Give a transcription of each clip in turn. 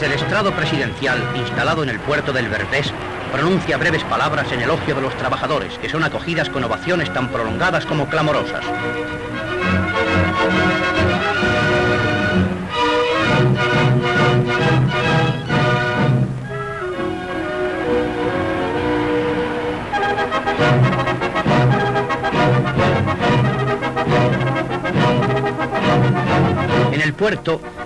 desde el estrado presidencial instalado en el puerto del Verdés, pronuncia breves palabras en elogio de los trabajadores, que son acogidas con ovaciones tan prolongadas como clamorosas.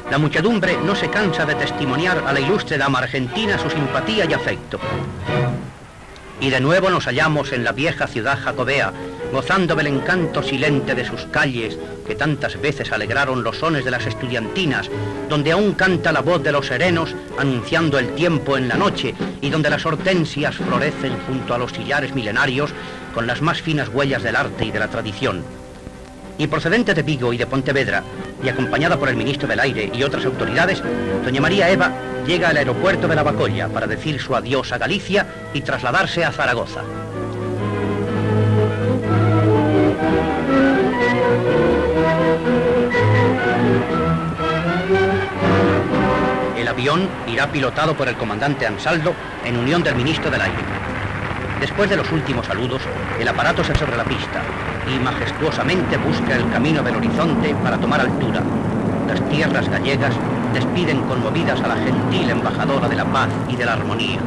La muchedumbre no se cansa de testimoniar a la ilustre dama argentina su simpatía y afecto. Y de nuevo nos hallamos en la vieja ciudad jacobea, gozando del encanto silente de sus calles, que tantas veces alegraron los sones de las estudiantinas, donde aún canta la voz de los serenos anunciando el tiempo en la noche, y donde las hortensias florecen junto a los sillares milenarios con las más finas huellas del arte y de la tradición. Y procedente de Vigo y de Pontevedra, y acompañada por el ministro del Aire y otras autoridades, doña María Eva llega al aeropuerto de La Bacolla para decir su adiós a Galicia y trasladarse a Zaragoza. El avión irá pilotado por el comandante Ansaldo en unión del ministro del Aire. Después de los últimos saludos, el aparato se sobre la pista y majestuosamente busca el camino del horizonte para tomar altura. Las tierras gallegas despiden conmovidas a la gentil embajadora de la paz y de la armonía.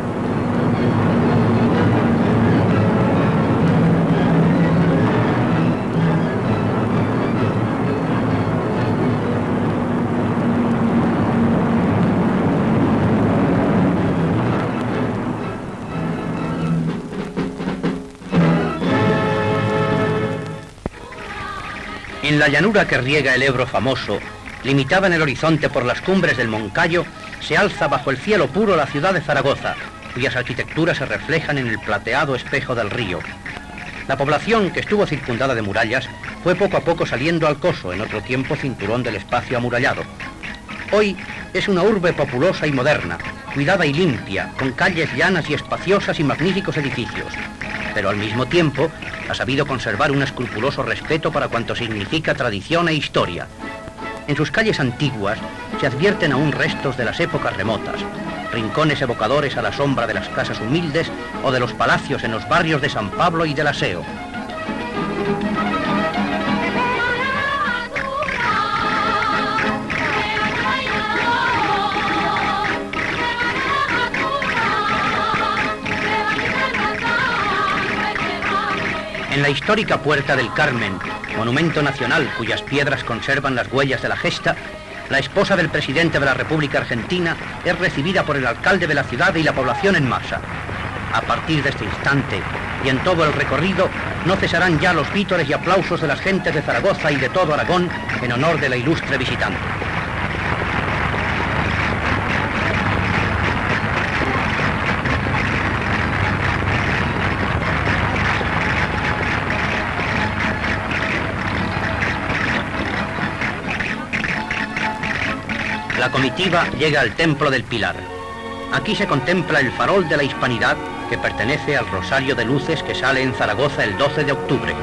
En la llanura que riega el Ebro famoso, limitada en el horizonte por las cumbres del Moncayo, se alza bajo el cielo puro la ciudad de Zaragoza, cuyas arquitecturas se reflejan en el plateado espejo del río. La población, que estuvo circundada de murallas, fue poco a poco saliendo al coso, en otro tiempo cinturón del espacio amurallado. Hoy es una urbe populosa y moderna, cuidada y limpia, con calles llanas y espaciosas y magníficos edificios pero al mismo tiempo ha sabido conservar un escrupuloso respeto para cuanto significa tradición e historia. En sus calles antiguas se advierten aún restos de las épocas remotas, rincones evocadores a la sombra de las casas humildes o de los palacios en los barrios de San Pablo y del Aseo. En la histórica Puerta del Carmen, monumento nacional cuyas piedras conservan las huellas de la gesta, la esposa del presidente de la República Argentina es recibida por el alcalde de la ciudad y la población en masa. A partir de este instante y en todo el recorrido, no cesarán ya los vítores y aplausos de las gentes de Zaragoza y de todo Aragón en honor de la ilustre visitante. La comitiva llega al Templo del Pilar. Aquí se contempla el farol de la Hispanidad que pertenece al Rosario de Luces que sale en Zaragoza el 12 de octubre.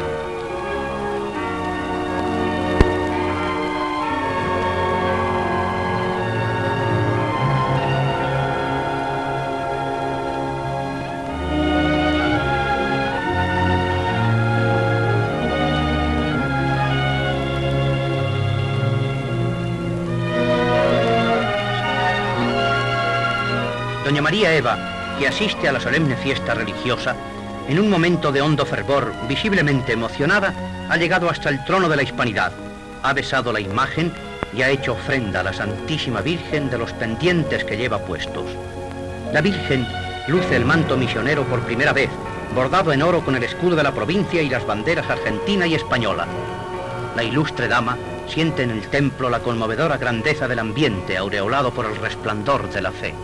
Doña María Eva, que asiste a la solemne fiesta religiosa, en un momento de hondo fervor, visiblemente emocionada, ha llegado hasta el trono de la hispanidad, ha besado la imagen y ha hecho ofrenda a la Santísima Virgen de los pendientes que lleva puestos. La Virgen luce el manto misionero por primera vez, bordado en oro con el escudo de la provincia y las banderas argentina y española. La ilustre dama siente en el templo la conmovedora grandeza del ambiente aureolado por el resplandor de la fe.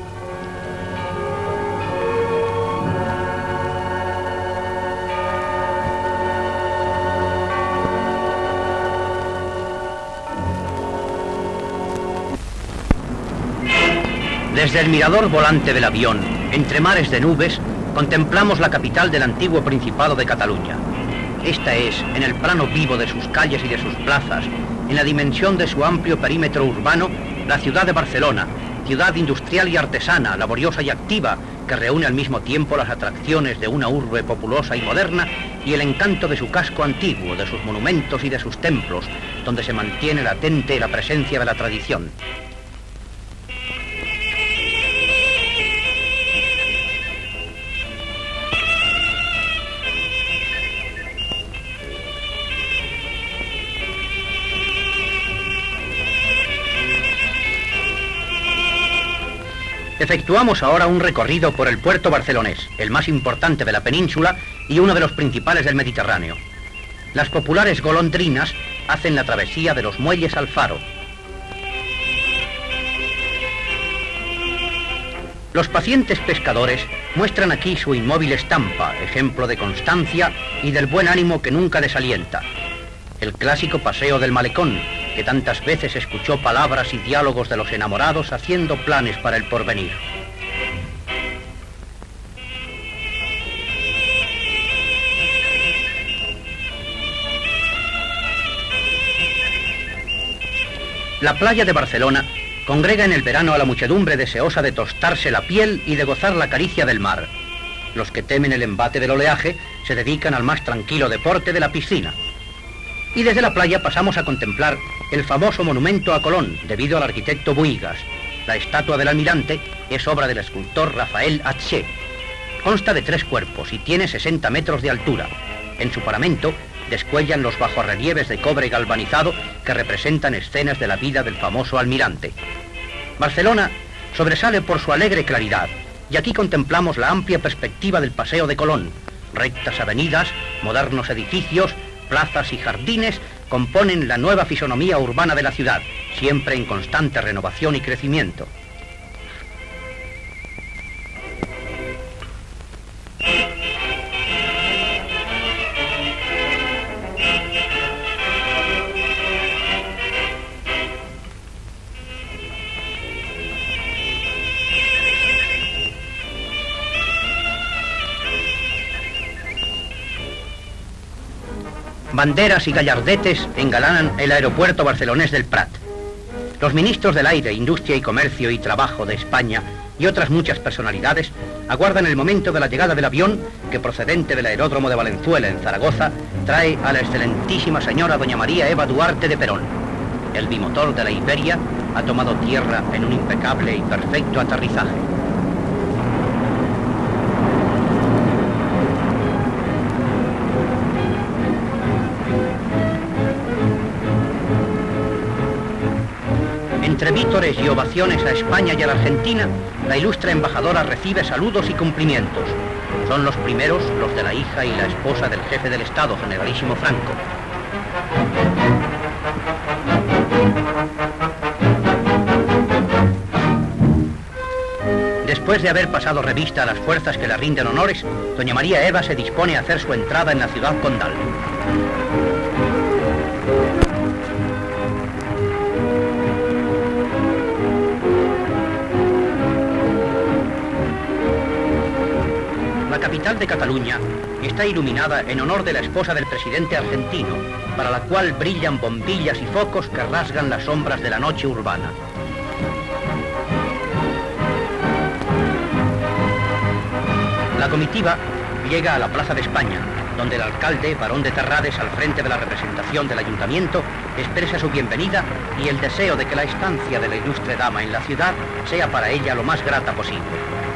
Desde el mirador volante del avión, entre mares de nubes, contemplamos la capital del antiguo Principado de Cataluña. Esta es, en el plano vivo de sus calles y de sus plazas, en la dimensión de su amplio perímetro urbano, la ciudad de Barcelona, ciudad industrial y artesana, laboriosa y activa, que reúne al mismo tiempo las atracciones de una urbe populosa y moderna y el encanto de su casco antiguo, de sus monumentos y de sus templos, donde se mantiene latente la presencia de la tradición. Efectuamos ahora un recorrido por el puerto barcelonés, el más importante de la península y uno de los principales del Mediterráneo. Las populares golondrinas hacen la travesía de los muelles al faro. Los pacientes pescadores muestran aquí su inmóvil estampa, ejemplo de constancia y del buen ánimo que nunca desalienta. El clásico paseo del malecón, que tantas veces escuchó palabras y diálogos de los enamorados haciendo planes para el porvenir. La playa de Barcelona congrega en el verano a la muchedumbre deseosa de tostarse la piel y de gozar la caricia del mar. Los que temen el embate del oleaje se dedican al más tranquilo deporte de la piscina. Y desde la playa pasamos a contemplar el famoso monumento a Colón, debido al arquitecto Buigas. La estatua del almirante es obra del escultor Rafael Haché. Consta de tres cuerpos y tiene 60 metros de altura. En su paramento descuellan los bajorrelieves de cobre galvanizado que representan escenas de la vida del famoso almirante. Barcelona sobresale por su alegre claridad y aquí contemplamos la amplia perspectiva del Paseo de Colón. Rectas avenidas, modernos edificios, plazas y jardines componen la nueva fisonomía urbana de la ciudad, siempre en constante renovación y crecimiento. Banderas y gallardetes engalanan el aeropuerto barcelonés del Prat. Los ministros del Aire, Industria y Comercio y Trabajo de España y otras muchas personalidades aguardan el momento de la llegada del avión que procedente del aeródromo de Valenzuela en Zaragoza trae a la excelentísima señora doña María Eva Duarte de Perón. El bimotor de la Iberia ha tomado tierra en un impecable y perfecto aterrizaje. Entre vítores y ovaciones a España y a la Argentina, la ilustre embajadora recibe saludos y cumplimientos. Son los primeros los de la hija y la esposa del jefe del Estado, generalísimo Franco. Después de haber pasado revista a las fuerzas que le rinden honores, doña María Eva se dispone a hacer su entrada en la ciudad condal. Capital de Cataluña está iluminada en honor de la esposa del presidente argentino, para la cual brillan bombillas y focos que rasgan las sombras de la noche urbana. La comitiva llega a la Plaza de España, donde el alcalde, varón de Terrades, al frente de la representación del ayuntamiento, expresa su bienvenida y el deseo de que la estancia de la ilustre dama en la ciudad sea para ella lo más grata posible.